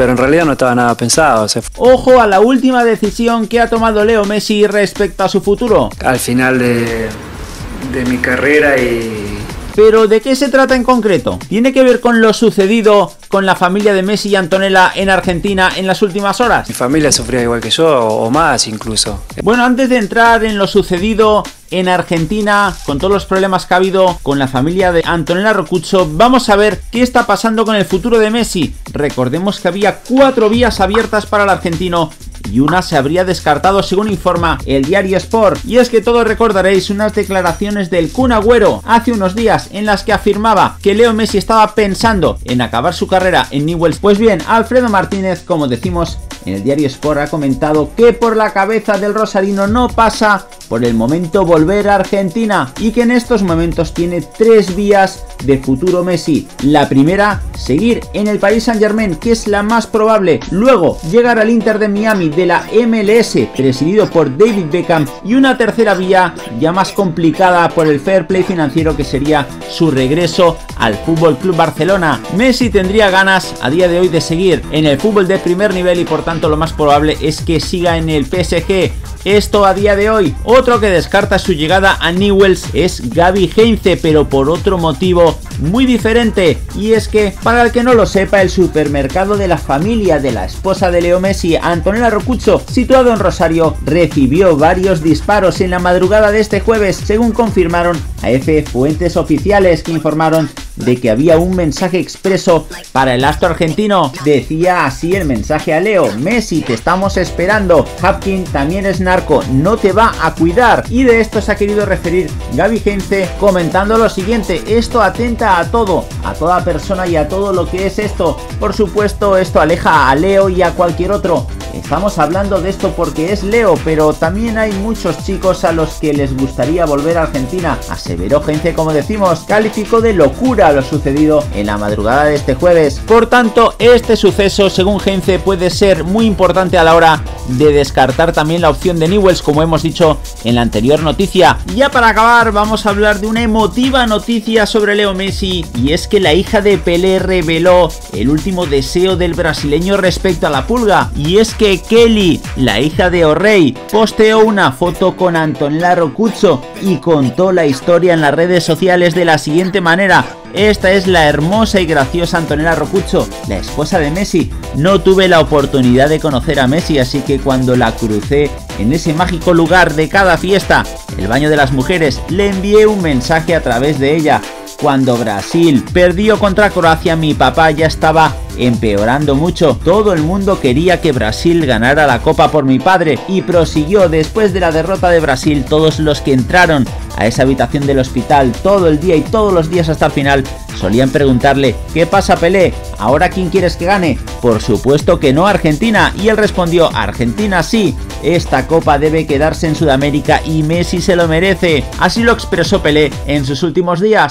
pero en realidad no estaba nada pensado. Ojo a la última decisión que ha tomado Leo Messi respecto a su futuro. Al final de, de mi carrera y pero ¿de qué se trata en concreto? ¿Tiene que ver con lo sucedido con la familia de Messi y Antonella en Argentina en las últimas horas? Mi familia sufría igual que yo, o más incluso. Bueno, antes de entrar en lo sucedido en Argentina, con todos los problemas que ha habido con la familia de Antonella Rocuccio, vamos a ver qué está pasando con el futuro de Messi. Recordemos que había cuatro vías abiertas para el argentino y una se habría descartado según informa el diario Sport. Y es que todos recordaréis unas declaraciones del Kun Agüero hace unos días en las que afirmaba que Leo Messi estaba pensando en acabar su carrera en Newell's. Pues bien, Alfredo Martínez, como decimos en el diario Sport, ha comentado que por la cabeza del Rosarino no pasa por el momento volver a Argentina y que en estos momentos tiene tres vías de futuro Messi. La primera, seguir en el Paris Saint Germain, que es la más probable. Luego, llegar al Inter de Miami de la MLS, presidido por David Beckham. Y una tercera vía, ya más complicada por el fair play financiero, que sería su regreso al Fútbol Club Barcelona. Messi tendría ganas a día de hoy de seguir en el fútbol de primer nivel y por tanto lo más probable es que siga en el PSG. Esto a día de hoy. Otro que descarta su llegada a Newells es Gaby Heinze, pero por otro motivo muy diferente. Y es que, para el que no lo sepa, el supermercado de la familia de la esposa de Leo Messi, Antonella Rocucho, situado en Rosario, recibió varios disparos en la madrugada de este jueves, según confirmaron a F fuentes oficiales que informaron de que había un mensaje expreso para el astro argentino. Decía así el mensaje a Leo, Messi, te estamos esperando. Hapkin también es narco, no te va a cuidar. Y de esto se ha querido referir Gaby Heinze comentando lo siguiente, esto atenta a todo, a toda persona y a todo lo que es esto. Por supuesto, esto aleja a Leo y a cualquier otro. Estamos hablando de esto porque es Leo, pero también hay muchos chicos a los que les gustaría volver a Argentina. Aseveró Heinze, como decimos, calificó de locura lo sucedido en la madrugada de este jueves. Por tanto, este suceso, según Heinze, puede ser muy importante a la hora de descartar también la opción de Newells, como hemos dicho en la anterior noticia. Ya para acabar, vamos a hablar de una emotiva noticia sobre Leo Messi, y es que la hija de Pelé reveló el último deseo del brasileño respecto a la pulga, y es que Kelly, la hija de O'Reilly, posteó una foto con Antonella Rocuzzo y contó la historia en las redes sociales de la siguiente manera. Esta es la hermosa y graciosa Antonella Rocucho, la esposa de Messi. No tuve la oportunidad de conocer a Messi, así que cuando la crucé en ese mágico lugar de cada fiesta, el baño de las mujeres, le envié un mensaje a través de ella. Cuando Brasil perdió contra Croacia, mi papá ya estaba empeorando mucho. Todo el mundo quería que Brasil ganara la copa por mi padre y prosiguió después de la derrota de Brasil. Todos los que entraron a esa habitación del hospital todo el día y todos los días hasta el final solían preguntarle ¿Qué pasa Pelé? ¿Ahora quién quieres que gane? Por supuesto que no Argentina y él respondió Argentina sí, esta copa debe quedarse en Sudamérica y Messi se lo merece. Así lo expresó Pelé en sus últimos días.